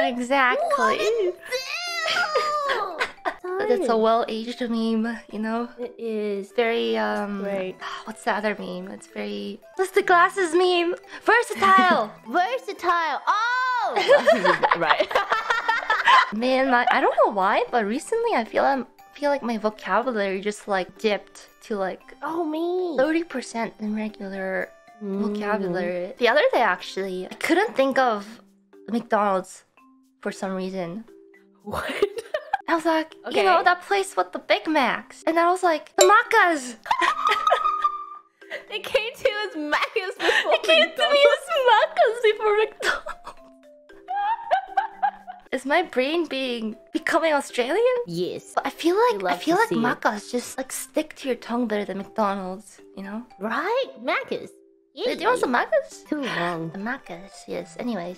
exactly. That's a well-aged meme, you know. It is. Very um. Right. What's the other meme? It's very. What's the glasses meme? Versatile. Versatile. Oh! right. Man, my, I don't know why, but recently I feel I'm feel like my vocabulary just like dipped to like Oh, me. thirty percent in regular Mm. vocabulary. The other day, actually, I couldn't think of McDonald's for some reason. What? I was like, Okay. you know, that place with the Big Macs. And I was like, the Macca's! It came to as Macca's before It came to me as Macca's before McDonald's. Is my brain being becoming Australian? Yes. But I feel like I feel like. Macca's just like stick to your tongue better than McDonald's, you know? Right? Macca's. Do you want some Macca's? Too long. The Macca's, yes. Anyways,